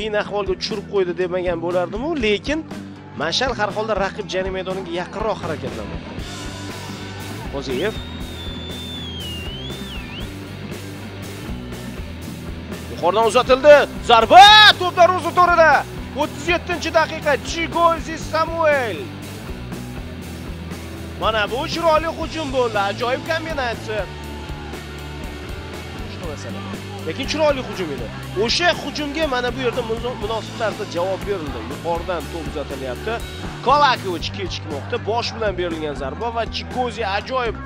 qiyin ahvolga tushirib qo'ydi demagan bo'lardimu lekin mashal har holda raqib jarima maydoniga yaqinroq harakatlanmoqda. Oziyev. Yuqoridan uzatildi. Zarba! To'p darvoza to'rida 37 daqiqa. Chigozi samuel. Mana bu chiroyli hujum bo'ldi. Ajoyib kombinatsiya. Masalan. Lekin chiroyli hujum edi. O'sha hujumga mana bu yerda munosib tarzda javob berildi. Yuqoridan to'p uzatilyapti. Kolakovich kechikmoqda. Bosh bilan berilgan zarba va chikozi ajoyib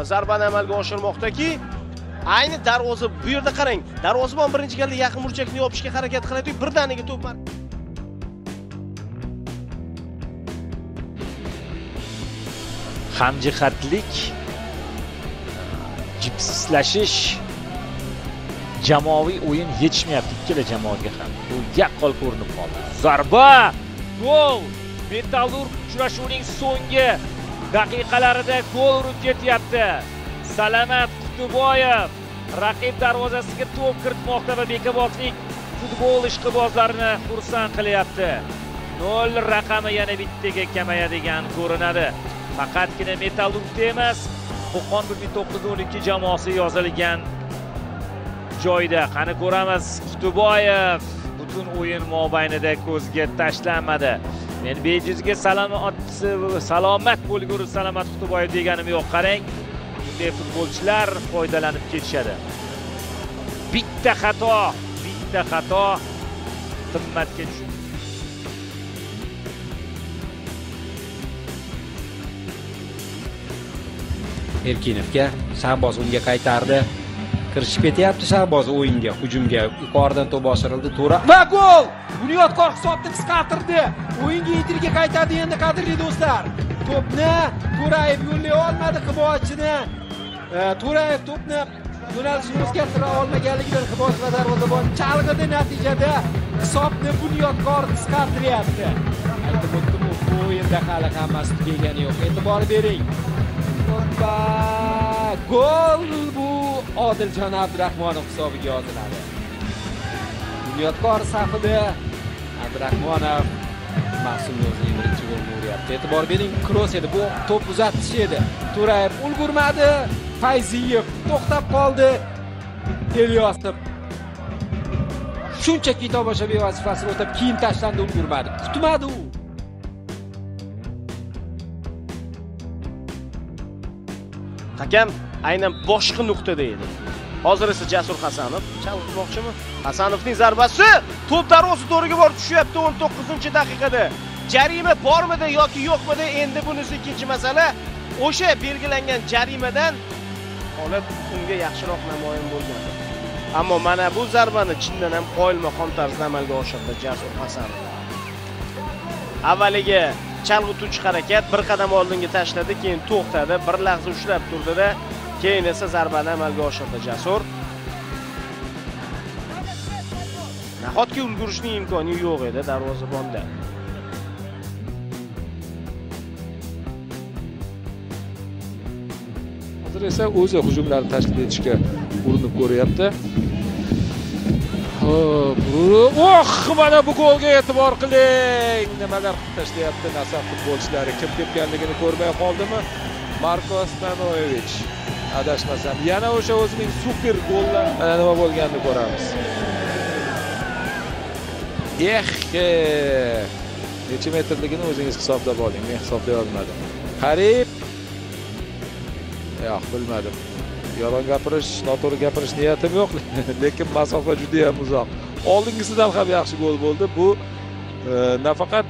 e, zarbani amalga oshirmoqdaki ayni darvoza bu yerda qarang darvozabon birinchi galda yaqin burchakni yopishga harakat qiladi birdaniga to'p hamjihatlik jipsislashish jamoaviy o'yin yetishmayapti ikkala jamoaga ham. Bu yaqqol ko'rinib qoldi. Zarba! Gol! Metallurg uchrashuvining so'nggi daqiqalarida gol urib ketyapti. Salamat qutiboyev raqib darvozasiga to'p kiritmoqda va bekobodlik futbol ishqibozlarini xursand qilyapti. Nol raqami yana bittaga kamayadigan ko'rinadi. Faqatgina metallurgda emas qo'qon bir ming to'qqiz yuz o'n ikki jamoasi yozilgan joyda qani ko'ramiz qutuboyev butun o'yin mobaynida ko'zga tashlanmadi. Men bejizga salomat salomat bo'lgur salomat qutuboyev deganim yo'q. Qarang bunday futbolchilar foydalanib ketishadi. Bitta xato bitta xato qimmatga tushdi. Erkinovga shahboz unga qaytardi. Kirishib ketyapti shahboz o'yinga hujumga yuqoridan to'p boshirildi to'ra. Va gol! Bunyodkor hisobni qisqartirdi o'yinga interga qaytadi endi qadrli do'stlar. To'pni to'rayev yo'llay olmadi himoyachini e, to'rayev to'pni yo'nalishini o'zgartira olmaganligidan himoyachi va darvozabon chalg'idi natijada hisobni bunyodkor qisqartiryapti aytib o'tdimu bu o'yinda hali hammasi tugagani yo'q. E'tibor bering. Gol bu odiljon abdurahmonov hisobiga yoziladi. Bunyodkor safida abdurahmonov mavsumni o'zining birinchi golini uryapti e'tibor bering kross edi. Bu to'p uzatish edi. To'rayev ulgurmadi. Fayziyev to'xtab qoldi. Elyosov shunchaki tomosha vazifasini o'tab keyin tashlandi ulgurmadi. Kutmadi u. Hakam aynan boshqa nuqtada edi hozir esa jasur hasanov. Chalg'itmoqchimi hasanovning zarbasi to'p darvoza to'riga borib tushyapti o'n to'qqizinchi daqiqada. Jarima bormidi yoki yo'qmidi? Endi bunisi ikkinchi masala. O'sha belgilangan jarimadan holat unga yaxshiroq namoyon bo'lgan. Ammo mana bu zarbani chindan ham qoyilmaqom tarzda amalga oshirdi jasur hasanov. Avvaliga chalg'ituvchi harakat bir qadam oldinga tashladi keyin to'xtadi bir lahza ushlab turdida keyin esa zarbani amalga oshirdi jasur nahotki ulgurishning imkoni yo'q edi darvozabonda hozir esa o'zi hujumlarni tashkil etishga urinib ko'ryapti oh, mana bu golga e'tibor qiling. Nimalar qilib tashlayapti Nasaf futbolchilari? Kim tepganligini ko'rmay qoldimi? Marko Stanoyevich. Adashmasam, yana o'sha o'zining super gollar mana nima bo'lganini ko'ramiz. Eh, eh, necha metrligini o'zingiz hisoblab oling. Men hisoblay olmadim. Qarib. Yo'q, bilmadim. yolg'on gapirish noto'g'ri gapirish niyatim yo'q lekin masofa juda yam uzoq oldingisidan ham yaxshi gol bo'ldi bu eh, nafaqat